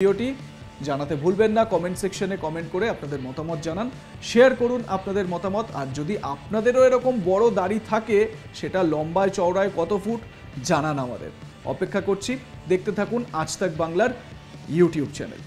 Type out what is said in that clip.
ভিডিওটি জানাতে ভুলবেন না কমেন্ট সেকশনে কমেন্ট করে আপনাদের মতামত জানান শেয়ার করুন আপনাদের মতামত, আর যদি আপনাদেরও এরকম বড় দাড়ি থাকে, সেটা লম্বায়, চওড়ায় কত ফুট, জানান আমাদের। অপেক্ষা করছি, দেখতে থাকুন আজ তাক বাংলার ইউটিউব চ্যানেল